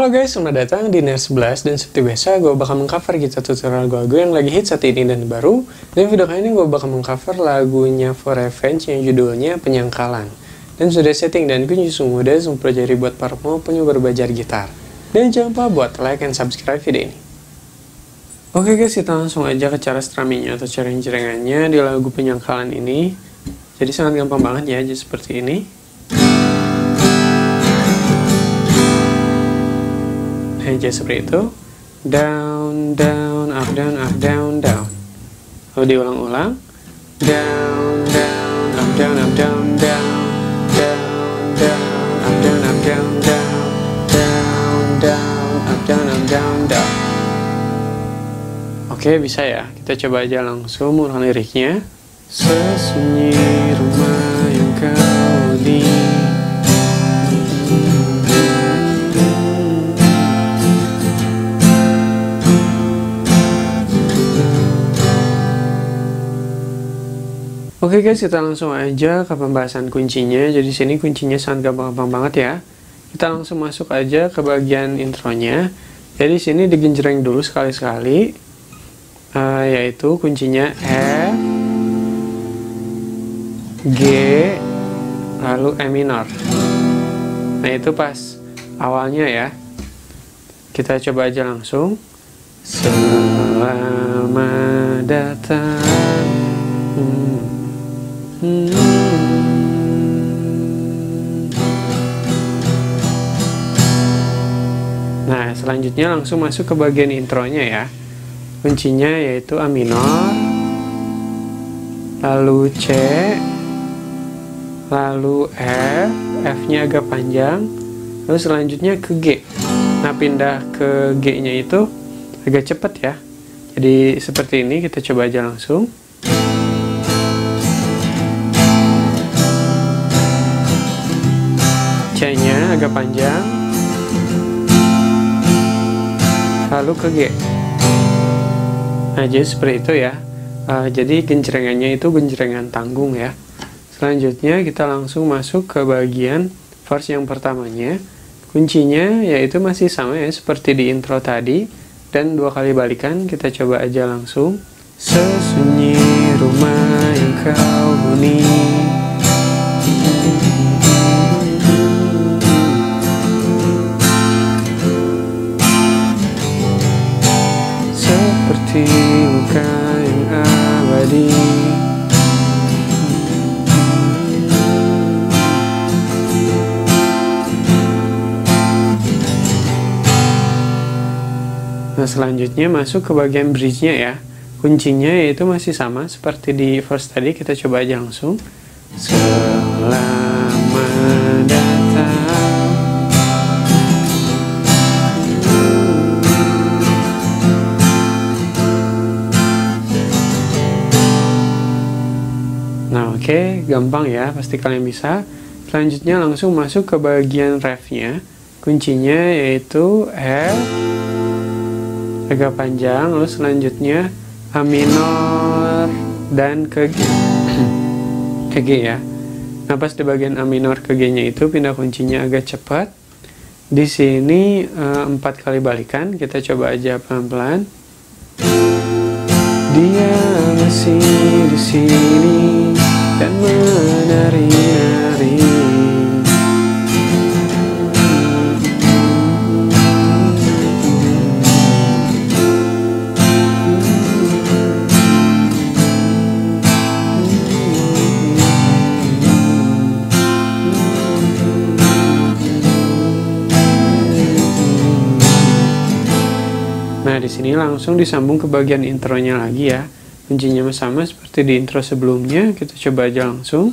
Halo guys, selamat datang di NER 11 dan seperti biasa gue bakal mengcover gitu tutorial lagu-lagu yang lagi hit saat ini dan baru. Dan video kali ini gue bakal mengcover lagunya For Revenge yang judulnya Penyangkalan. Dan sudah setting dan kunci muda mempelajari buat para punya berbajar gitar. Dan jangan lupa buat like and subscribe video ini. Oke guys, kita langsung aja ke cara strummingnya atau cara jerengannya di lagu Penyangkalan ini. Jadi sangat gampang banget ya, jadi seperti ini aja seperti itu. Down down up down up down down. Lalu diulang-ulang. Down down up down up down down. Down down up down up down down. Down down up down up down. Down oke bisa ya. Kita coba aja langsung ulang liriknya. Sesunyi rumah Oke guys, kita langsung aja ke pembahasan kuncinya. Jadi sini kuncinya sangat gampang-gampang banget ya. Kita langsung masuk aja ke bagian intronya. Jadi sini digenjreng dulu sekali-sekali, uh, yaitu kuncinya F, G, lalu E minor. Nah itu pas awalnya ya. Kita coba aja langsung. Selamat datang. Nah, selanjutnya langsung masuk ke bagian intronya ya. Kuncinya yaitu A minor, lalu C, lalu F, F-nya agak panjang, lalu selanjutnya ke G. Nah, pindah ke G-nya itu agak cepat ya. Jadi seperti ini kita coba aja langsung. Agak panjang. Lalu ke G. Nah seperti itu ya. Uh, jadi genjrengannya itu genjrengan tanggung ya. Selanjutnya kita langsung masuk ke bagian verse yang pertamanya. Kuncinya yaitu masih sama ya seperti di intro tadi. Dan dua kali balikan kita coba aja langsung. Sesunyi rumah yang kau huni Nah selanjutnya masuk ke bagian bridge-nya ya. Kuncinya yaitu masih sama seperti di first tadi. Kita coba aja langsung. Selamat datang. Oke, gampang ya, pasti kalian bisa. Selanjutnya langsung masuk ke bagian refnya. Kuncinya yaitu F agak panjang, lalu selanjutnya A minor dan ke G. ke G ya. Nah, pas di bagian A minor ke G-nya itu pindah kuncinya agak cepat. Di sini eh, empat kali balikan, kita coba aja pelan-pelan. Dia masih di sini dan menari-nari Nah, di sini langsung disambung ke bagian intronya lagi ya. Kuncinya sama seperti di intro sebelumnya, kita coba aja langsung.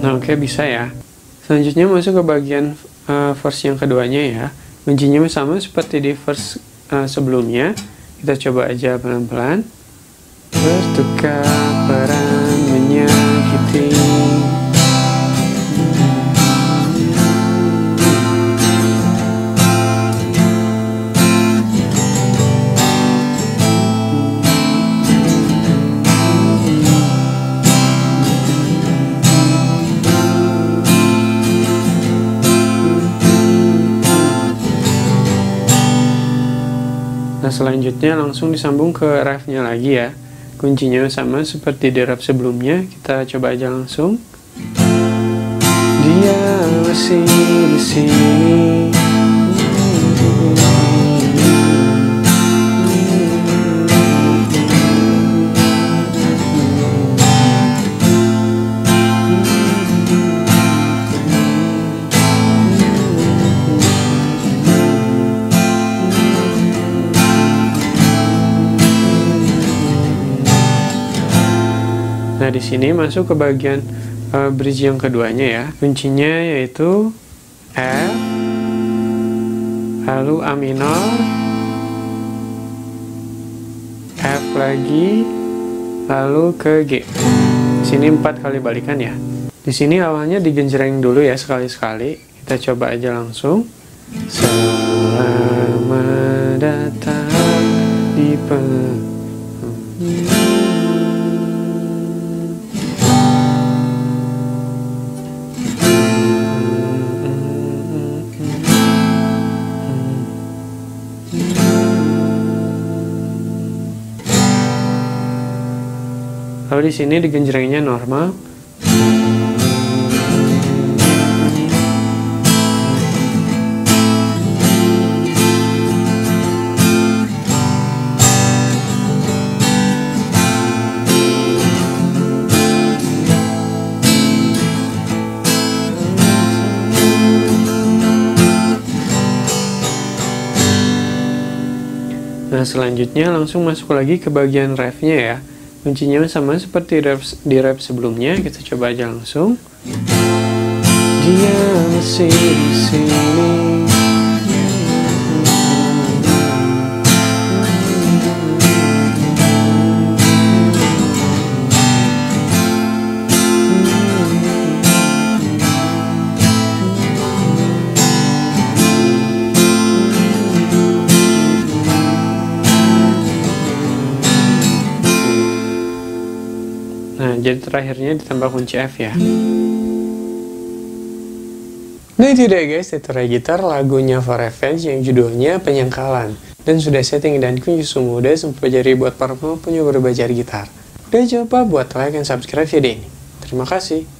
Nah, oke okay, bisa ya. Selanjutnya masuk ke bagian uh, verse yang keduanya ya. Kuncinya sama seperti di verse uh, sebelumnya. Kita coba aja pelan-pelan. Bertukar peran menyakiti Nah selanjutnya langsung disambung ke refnya lagi ya. Kuncinya sama seperti di ref sebelumnya. Kita coba aja langsung. Dia masih di sini. Nah, di sini masuk ke bagian uh, bridge yang keduanya ya. Kuncinya yaitu F, lalu A minor, F lagi, lalu ke G. Di sini empat kali balikan ya. Di sini awalnya digenjreng dulu ya sekali-sekali. Kita coba aja langsung. Selamat datang di pen Lalu di sini digenjrengnya normal. Nah selanjutnya langsung masuk lagi ke bagian refnya ya kuncinya sama seperti rap, di rap sebelumnya kita coba aja langsung. Dia masih di sini jadi terakhirnya ditambah kunci F ya. Nah itu dia guys, tetra gitar lagunya For Revenge yang judulnya Penyangkalan. Dan sudah setting dan kunci semua udah jadi buat para punya berbajar gitar. Udah coba buat like dan subscribe video ini. Terima kasih.